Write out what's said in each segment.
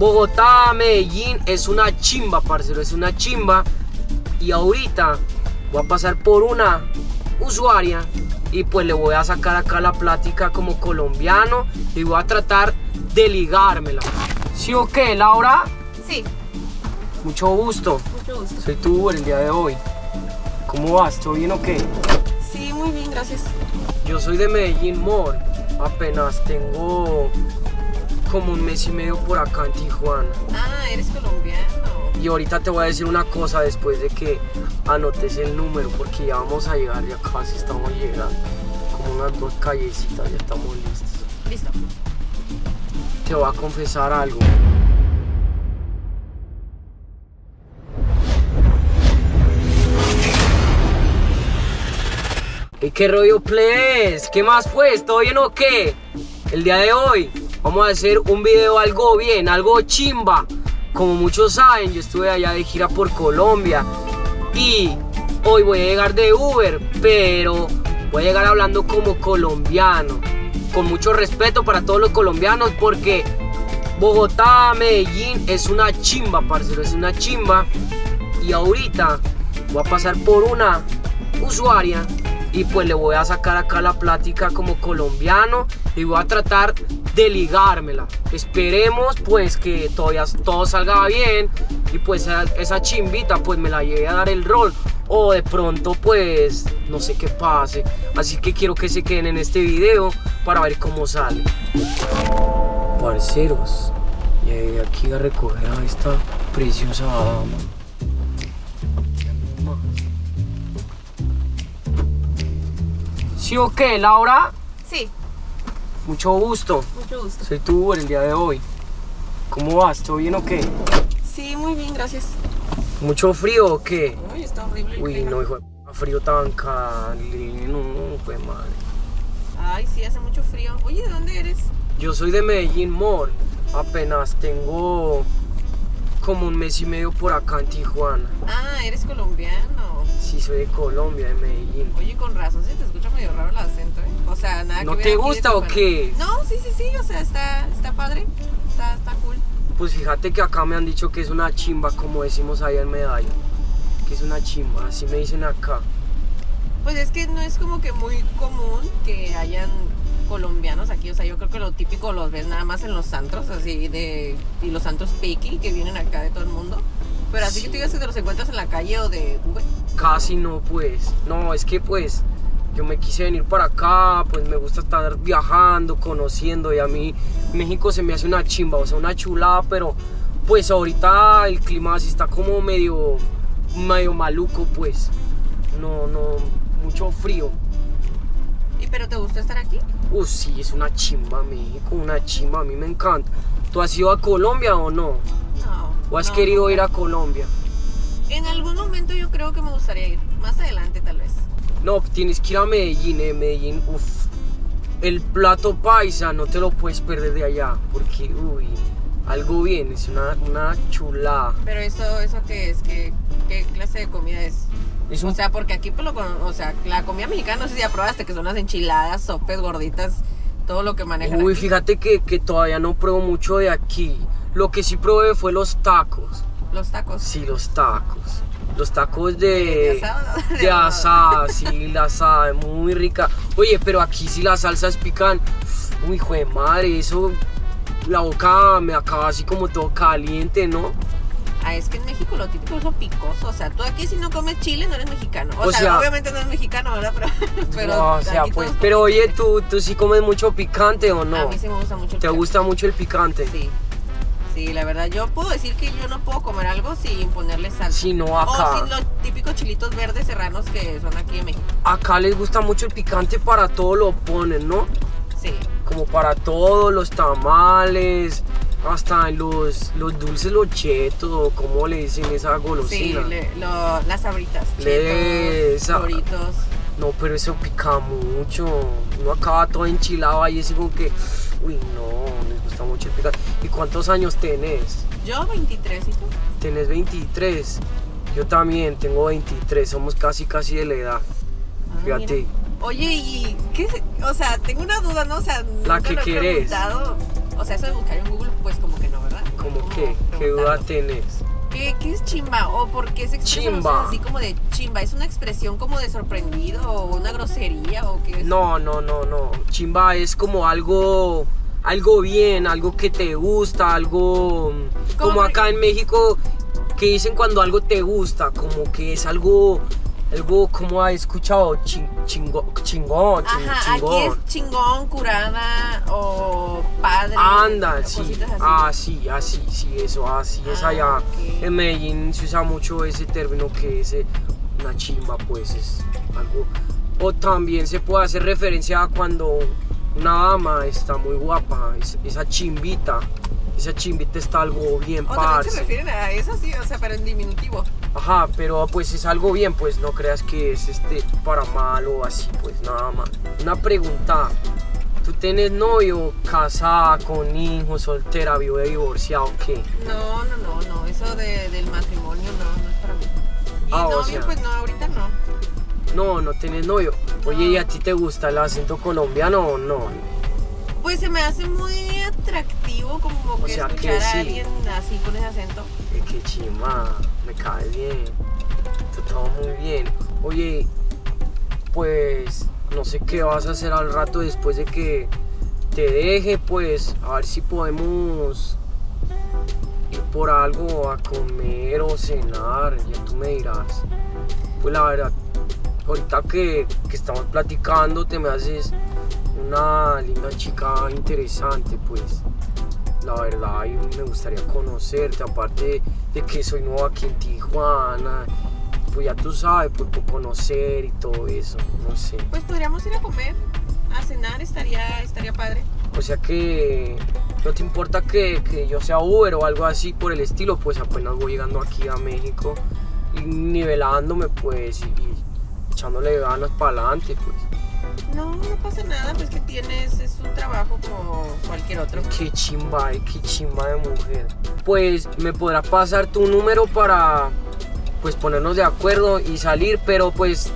Bogotá, Medellín es una chimba, parcero, es una chimba. Y ahorita voy a pasar por una usuaria y pues le voy a sacar acá la plática como colombiano y voy a tratar de ligármela. ¿Sí o qué, Laura? Sí, Mucho gusto. mucho gusto. Soy tu Uber el día de hoy. ¿Cómo vas? ¿Todo bien o qué? Sí, muy bien, gracias. Yo soy de Medellín Mall. Apenas tengo como un mes y medio por acá en Tijuana. Ah, eres colombiano. Y ahorita te voy a decir una cosa después de que anotes el número porque ya vamos a llegar, ya casi estamos llegando. Como unas dos callecitas, ya estamos listos. Listo. Te voy a confesar algo. ¿Y qué rollo plees? ¿Qué más pues? ¿Todo bien o qué? El día de hoy vamos a hacer un video algo bien, algo chimba. Como muchos saben, yo estuve allá de gira por Colombia y hoy voy a llegar de Uber, pero voy a llegar hablando como colombiano. Con mucho respeto para todos los colombianos porque Bogotá, Medellín es una chimba, parcero, es una chimba. Y ahorita voy a pasar por una usuaria y pues le voy a sacar acá la plática como colombiano y voy a tratar de ligármela. Esperemos pues que todavía todo salga bien y pues esa, chimbita pues me la lleve a dar el rol o de pronto pues no sé qué pase. Así que quiero que se queden en este video para ver cómo sale. Parceros, llegué aquí a recoger a esta preciosa dama. ¿Sí o qué, Laura? Mucho gusto. mucho gusto. Soy tu Uber el día de hoy. ¿Cómo vas? ¿Todo bien o qué? Sí, muy bien, gracias. ¿Mucho frío o qué? Uy, está horrible. Uy, no, hijo de frío tan cali. No, fue madre. Ay, sí, hace mucho frío. Oye, ¿de dónde eres? Yo soy de Medellín Mall. Apenas tengo como un mes y medio por acá en Tijuana. Ah, eres colombiano. Sí, soy de Colombia, de Medellín. Oye, con razón, se te escucha medio raro el acento, ¿eh? O sea, nada ¿No que te gusta o qué? No, sí, sí, sí, o sea, está, está padre. Está, está cool. Pues fíjate que acá me han dicho que es una chimba, como decimos allá en Medallo. Que es una chimba, así me dicen acá. Pues es que no es como que muy común que hayan colombianos aquí, o sea, yo creo que lo típico los ves nada más en los antros, así de, y los antros piqui que vienen acá de todo el mundo. Pero así Sí. que tú digas que te los encuentras en la calle o de Uber. Casi no, pues. No, es que pues yo me quise venir para acá, pues me gusta estar viajando, conociendo y a mí México se me hace una chimba, o sea, una chulada, pero pues ahorita el clima así está como medio, medio maluco, pues. No, no, mucho frío. ¿Y pero te gusta estar aquí? Uh, sí, es una chimba México, una chimba, a mí me encanta. ¿Tú has ido a Colombia o no? No. ¿O has no, querido nunca. ir a Colombia? En algún momento yo creo que me gustaría ir. Más adelante tal vez. No, tienes que ir a Medellín, eh, Medellín, uff. El plato paisa no te lo puedes perder de allá, porque, uy, algo bien, es una, una chulada. Pero eso, eso qué es, ¿Qué, qué clase de comida es? O sea, porque aquí, por lo, con- o sea, la comida mexicana, no sé si ya probaste, que son las enchiladas, sopes, gorditas, todo lo que manejan uy, aquí. fíjate que, que todavía no pruebo mucho de aquí. Lo que sí probé fue los tacos. Los tacos. Sí, los tacos. Los tacos de, ¿De asada? de asada, sí, la asada, es muy rica. Oye, pero aquí sí las salsas pican. Uy, hijo de madre, eso, la boca me acaba así como todo caliente, ¿no? Ah, es que en México lo típico es lo picoso. O sea, tú aquí si no comes chile no eres mexicano. O, O sea, sea- obviamente no eres mexicano, ¿verdad? Pero, pero No, o sea, pues, pero oye. ¿tú, tú sí comes mucho picante o A no? mí sí me gusta mucho el ¿Te picante. gusta mucho el picante? Sí. Sí, la verdad, yo puedo decir que yo no puedo comer algo sin ponerle salsa. Sí, no, O acá. sin los típicos chilitos verdes serranos que son aquí en México. Acá les gusta mucho el picante para todo lo ponen, ¿no? Sí. Como para todos los tamales, hasta en los, los dulces, los chetos, o como le dicen esa Sí, golosina. le- lo- las sabritas. Le- Chetos, Doritos. No, pero eso pica mucho. Uno acaba todo enchilado ahí, así como que, uy, no, les gusta mucho el picante. ¿Y cuántos años tenés? Yo 23, ¿y tú? Tenés 23. Yo también tengo 23, somos casi casi de la edad. Ah, Fíjate. mira. Oye, ¿y qué? O sea, tengo una duda, ¿no? O sea, La que lo he querés. preguntado. O sea, eso de buscar en Google, pues como que no, ¿verdad? ¿Cómo Como qué? duda tenés? ¿Qué, qué es chimba? ¿O por qué se expresa así como de chimba? ¿Es una expresión como de sorprendido o una grosería o qué es? No, no, no, no. Chimba es como algo, algo bien, algo que te gusta, algo Como acá en México que dicen cuando algo te gusta, como que es algo, algo como ha escuchado Chin- chingo- chingón, chin- Ajá, aquí chingón. es chingón, curada o padre. Anda, sí. así. Ah, sí, así, sí, eso, así es Ah, allá. ok. En Medellín se usa mucho ese término que es eh, una chimba, pues es algo. O también se puede hacer referencia a cuando una dama está muy guapa, es- esa chimbita. Esa chimbita está algo bien, O también se parce. refieren a eso, sí, o sea, pero en diminutivo. Ajá, pero pues es algo bien, pues no creas que es este para mal o así, pues nada más. Una pregunta. ¿Tú tienes novio, casada, con hijos, soltera, viuda, divorciado, qué? No, no, no, no, eso de- del matrimonio no, no es para mí. Y Ah, o novio, sea. pues no, ahorita no. No, no tienes novio. Oye. ¿y a ti te gusta el acento colombiano o no? Pues se me hace muy atractivo como O que sea, escuchar que sí. a alguien así con ese acento. Eh, qué chima, me cae bien. Tú muy bien. Oye, pues no sé qué vas a hacer al rato después de que te deje, pues a ver si podemos ir por algo a comer o cenar, ya tú me dirás. Pues la verdad, ahorita que, que estamos platicando te me haces una linda chica interesante, pues la verdad y me gustaría conocerte, aparte de que soy nuevo aquí en Tijuana, pues ya tú sabes, pues por conocer y todo eso, no sé. Pues podríamos ir a comer, a cenar, estaría, estaría padre. O sea que no te importa que, que yo sea Uber o algo así por el estilo, pues apenas voy llegando aquí a México y nivelándome pues y, y echándole ganas para adelante, pues. No, no pasa nada, pues que tienes, es un trabajo como cualquier otro. Qué chimba, eh, qué chimba de mujer. Pues me podrá pasar tu número para pues ponernos de acuerdo y salir, pero pues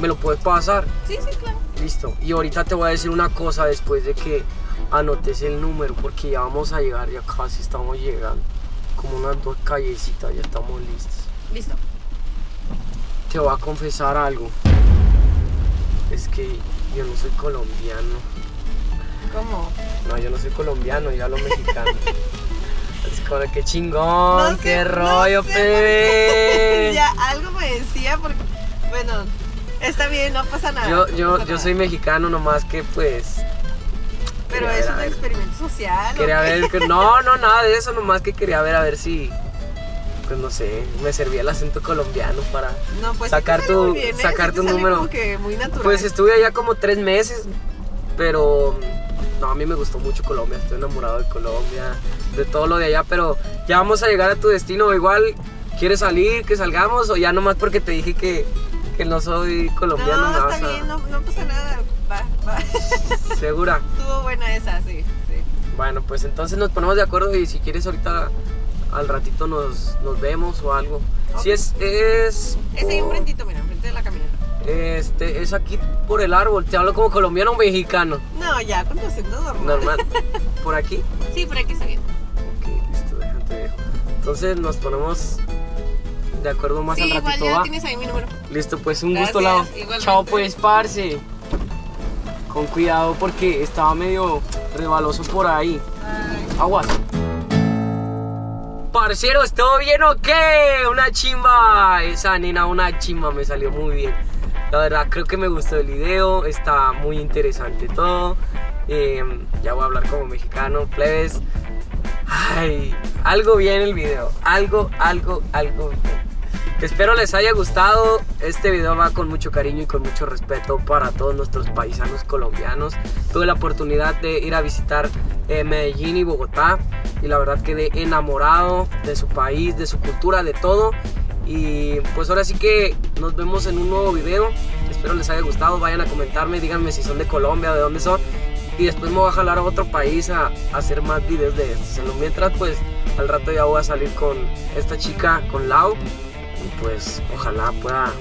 me lo puedes pasar. Sí, sí, claro. Listo. Y ahorita te voy a decir una cosa después de que anotes el número, porque ya vamos a llegar, ya casi estamos llegando. Como unas dos callecitas, ya estamos listos. Listo. Te voy a confesar algo. Es que yo no soy colombiano. ¿Cómo? No, yo no soy colombiano, yo hablo mexicano. Es como que chingón, No sé, qué no rollo, sé qué. bebé. ya, algo me decía porque, bueno, está bien, no pasa nada. Yo, no yo, yo soy mexicano, nomás que pues. Pero es un experimento social. ¿o Quería qué? ver que. No, no, nada de eso, nomás que quería ver a ver si. Pues no sé, me servía el acento colombiano para. No, pues sacar sí tu- bien, ¿eh? sacar Sí tu número. Como que muy natural. Pues estuve allá como tres meses, pero no, a mí me gustó mucho Colombia, estoy enamorado de Colombia, de todo lo de allá, pero ya vamos a llegar a tu destino, igual quieres salir, que salgamos o ya nomás porque te dije que, que no soy colombiano, no, vas está a- bien, no, no pasa nada. Va, va. segura. Estuvo buena esa, sí. sí. Bueno, pues entonces nos ponemos de acuerdo y si quieres ahorita al ratito nos, nos vemos o algo. Si es, es, Es ahí enfrentito, mira, enfrente de la camioneta. este, es aquí por el árbol, te hablo como colombiano o mexicano, No, ya, con tu acento normal. normal, por aquí. Sí, por aquí está bien. Ok, listo, déjate dejo. Entonces nos ponemos de acuerdo más sí, al igual ratito, ya ¿va? tienes ahí mi número. Listo, pues un Gracias, gusto, igualmente. Chao, pues, parce. Con cuidado porque estaba medio rebaloso por ahí. Aguas. Parceros, ¿todo bien o qué? Una chimba. Esa nena, una chimba, me salió muy bien. La verdad, creo que me gustó el video. Está muy interesante todo. Eh, ya voy a hablar como mexicano, plebes. Ay, algo bien el video. Algo, algo, algo bien. Espero les haya gustado. Este video va con mucho cariño y con mucho respeto para todos nuestros paisanos colombianos. Tuve la oportunidad de ir a visitar eh, Medellín y Bogotá y la verdad quedé enamorado de su país, de su cultura, de todo. Y pues ahora sí que nos vemos en un nuevo video. Espero les haya gustado. Vayan a comentarme, díganme si son de Colombia, de dónde son. Y después me voy a jalar a otro país a, hacer más videos de estos. En lo mientras, pues al rato ya voy a salir con esta chica, con Lau. Y pues ojalá pueda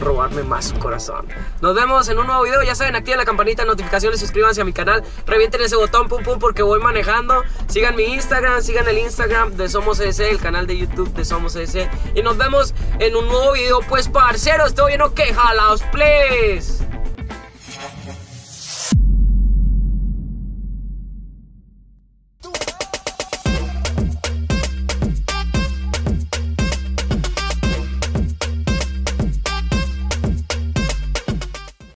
robarme más su corazón. Nos vemos en un nuevo video. Ya saben, activen la campanita de notificaciones, suscríbanse a mi canal, revienten ese botón, pum pum, porque voy manejando. Sigan mi Instagram, sigan el Instagram de Somos ES, el canal de YouTube de Somos ES. Y nos vemos en un nuevo video. Pues, parceros, estoy bien, ok, jalaos, please.